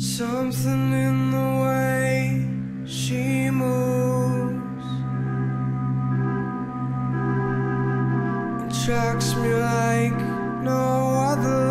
Something in the way she moves. Attracts me like no other.